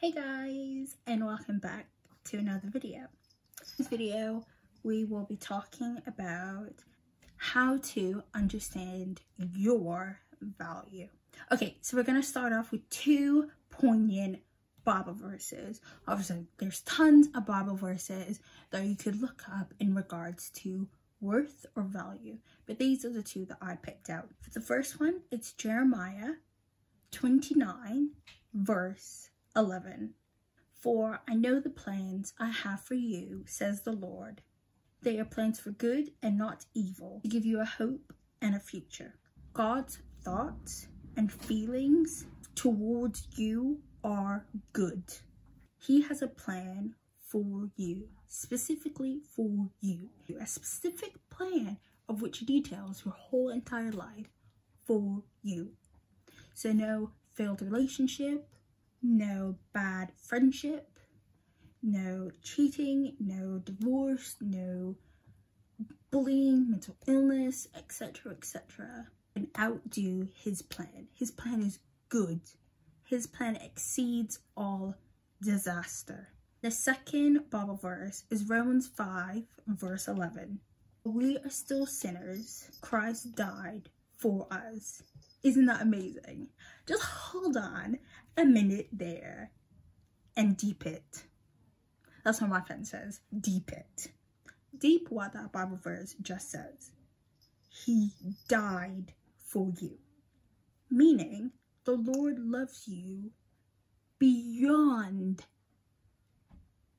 Hey guys and welcome back to another video. In this video we will be talking about how to understand your value. Okay so we're going to start off with two poignant Bible verses. Obviously there's tons of Bible verses that you could look up in regards to worth or value but these are the two that I picked out. For the first one it's Jeremiah 29 verse 11. For I know the plans I have for you, says the Lord. They are plans for good and not evil, to give you a hope and a future. God's thoughts and feelings towards you are good. He has a plan for you, specifically for you. A specific plan of which details your whole entire life for you. So no failed relationship, no bad friendship, no cheating, no divorce, no bullying, mental illness, etc., etc., and outdo his plan. His plan is good. His plan exceeds all disaster. The second Bible verse is Romans 5, verse 11. We are still sinners. Christ died for us. Isn't that amazing? Just hold on a minute there and deep it. That's what my friend says, deep it. Deep what that Bible verse just says. He died for you. Meaning, the Lord loves you beyond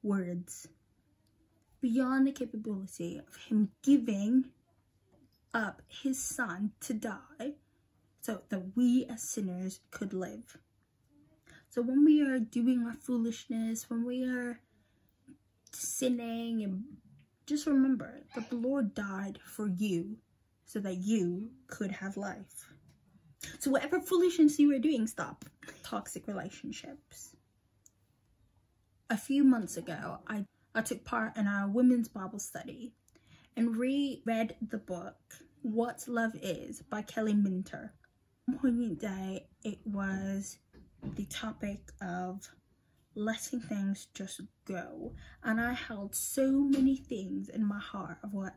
words, beyond the capability of Him giving up His Son to die so that we as sinners could live. So when we are doing our foolishness, when we are sinning, and just remember that the Lord died for you so that you could have life. So whatever foolishness you are doing, stop. Toxic relationships. A few months ago, I, I took part in our women's Bible study and reread the book What Love Is by Kelly Minter poignant day, it was the topic of letting things just go. And I held so many things in my heart of what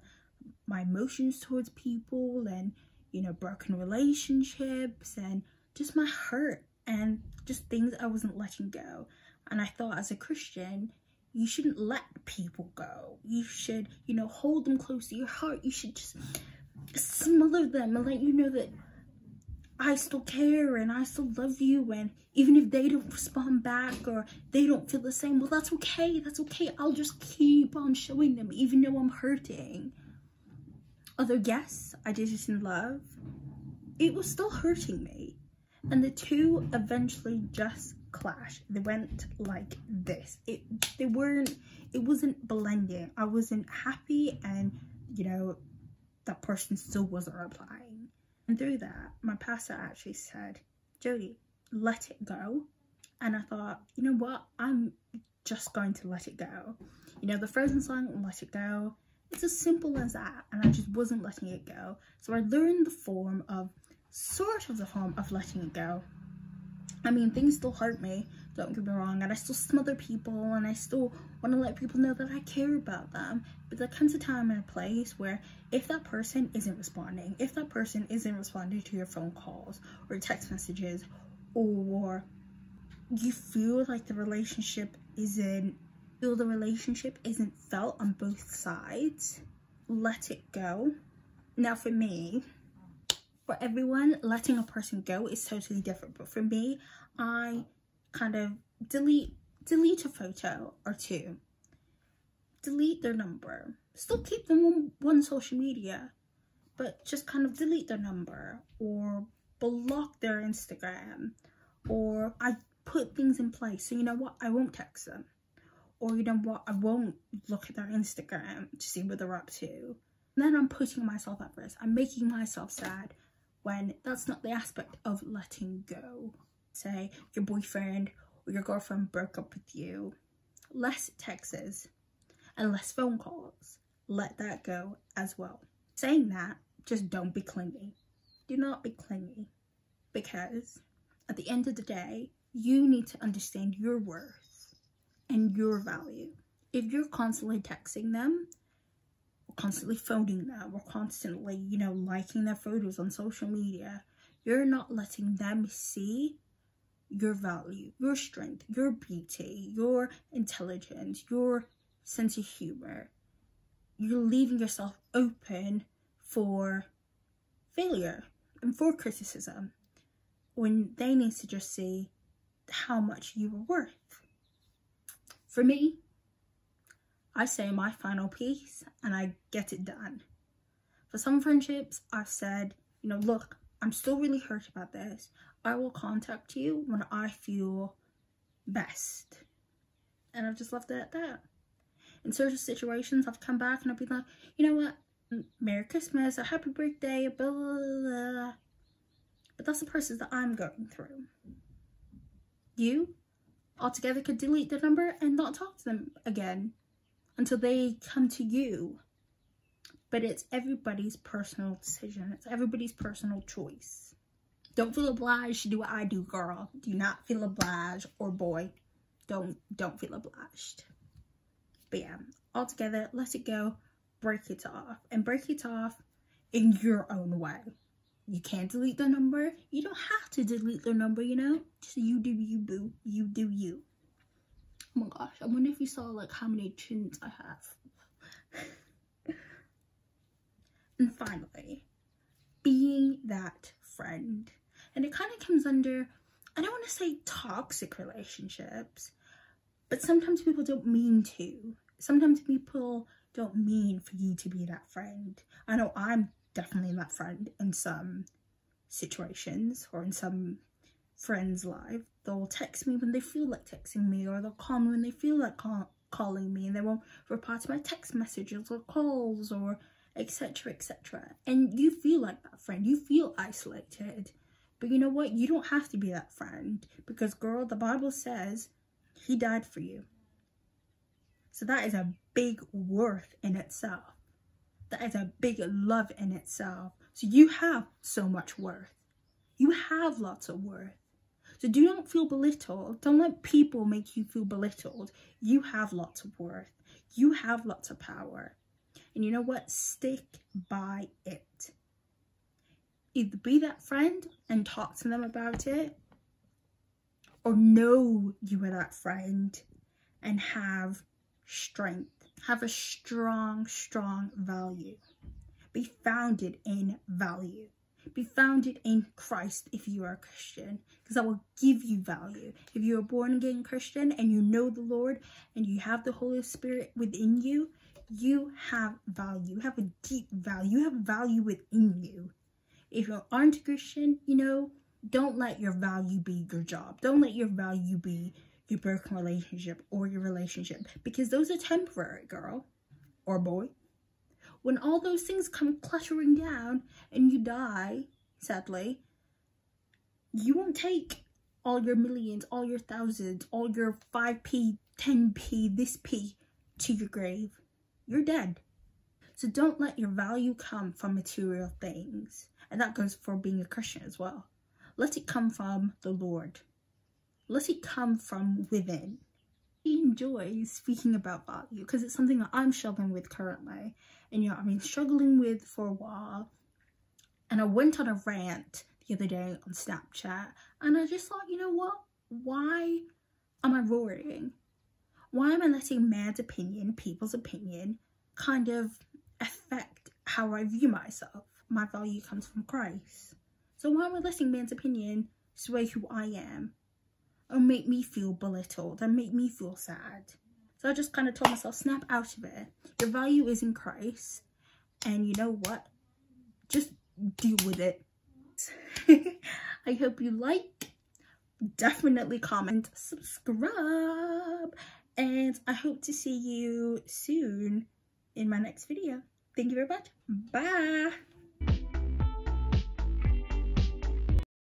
my emotions towards people and, you know, broken relationships and just my hurt and just things I wasn't letting go. And I thought as a Christian, you shouldn't let people go. You should, you know, hold them close to your heart. You should just smother them and let you know that I still care and I still love you and even if they don't respond back or they don't feel the same, well that's okay, that's okay. I'll just keep on showing them even though I'm hurting. Although yes, I did it in love, it was still hurting me. And the two eventually just clashed. They went like this. It they weren't it wasn't blending. I wasn't happy and you know that person still wasn't replying. And through that, my pastor actually said, Jodie, let it go. And I thought, you know what? I'm just going to let it go. You know, the Frozen song, Let It Go, it's as simple as that. And I just wasn't letting it go. So I learned the form of, sort of the form of letting it go. I mean, things still hurt me, don't get me wrong, and I still smother people, and I still want to let people know that I care about them. But there comes a time and a place where if that person isn't responding, if that person isn't responding to your phone calls or text messages, or you feel like the relationship isn't, feel the relationship isn't felt on both sides, let it go. Now for me, for everyone, letting a person go is totally different. But for me, I kind of delete delete a photo or two. Delete their number. Still keep them on one social media, but just kind of delete their number or block their Instagram. Or I put things in place. So you know what? I won't text them. Or you know what? I won't look at their Instagram to see what they're up to. And then I'm putting myself at risk. I'm making myself sad when that's not the aspect of letting go. Say your boyfriend or your girlfriend broke up with you. Less texts and less phone calls. Let that go as well. Saying that, just don't be clingy. Do not be clingy because at the end of the day, you need to understand your worth and your value. If you're constantly texting them, or constantly phoning them, or constantly, you know, liking their photos on social media, you're not letting them see your value, your strength, your beauty, your intelligence, your sense of humor. You're leaving yourself open for failure and for criticism when they need to just see how much you are worth. For me, I say my final piece and I get it done. For some friendships, I've said, you know, look, I'm still really hurt about this. I will contact you when I feel best. And I've just left it at that. In certain situations, I've come back and I've been like, you know what? Merry Christmas, a happy birthday, blah, blah, blah. But that's the process that I'm going through. You, altogether, could delete the number and not talk to them again until they come to you. But it's everybody's personal decision. It's everybody's personal choice. Don't feel obliged to do what I do, girl. Do not feel obliged, or boy, don't don't feel obliged. But yeah, altogether, let it go, break it off, and break it off in your own way. You can't delete the number. You don't have to delete the number, you know? Just you do you, boo. You do you. Oh my gosh, I wonder if you saw like how many chins I have. and finally, being that friend. And it kind of comes under, I don't want to say toxic relationships, but sometimes people don't mean to. Sometimes people don't mean for you to be that friend. I know I'm definitely that friend in some situations or in some friends' life. They'll text me when they feel like texting me or they'll call me when they feel like call calling me and they won't reply to my text messages or calls or etc etc and you feel like that friend you feel isolated but you know what you don't have to be that friend because girl the bible says he died for you so that is a big worth in itself that is a big love in itself. So you have so much worth. You have lots of worth. So do not feel belittled. Don't let people make you feel belittled. You have lots of worth. You have lots of power. And you know what? Stick by it. Either be that friend and talk to them about it, or know you are that friend and have strength have a strong, strong value. Be founded in value. Be founded in Christ if you are a Christian, because that will give you value. If you're born again Christian and you know the Lord and you have the Holy Spirit within you, you have value. You have a deep value. You have value within you. If you aren't a Christian, you know, don't let your value be your job. Don't let your value be your broken relationship or your relationship because those are temporary, girl or boy. When all those things come cluttering down and you die, sadly, you won't take all your millions, all your thousands, all your 5p, 10p, this p to your grave. You're dead. So don't let your value come from material things. And that goes for being a Christian as well. Let it come from the Lord let it come from within. He enjoys speaking about value because it's something that I'm struggling with currently. And you know, I've been struggling with for a while. And I went on a rant the other day on Snapchat and I just thought, you know what? Why am I roaring? Why am I letting man's opinion, people's opinion, kind of affect how I view myself? My value comes from Christ. So why am I letting man's opinion sway who I am? or make me feel belittled and make me feel sad. So I just kind of told myself, snap out of it. Your value is in Christ. And you know what? Just deal with it. I hope you like. Definitely comment, subscribe. And I hope to see you soon in my next video. Thank you very much. Bye.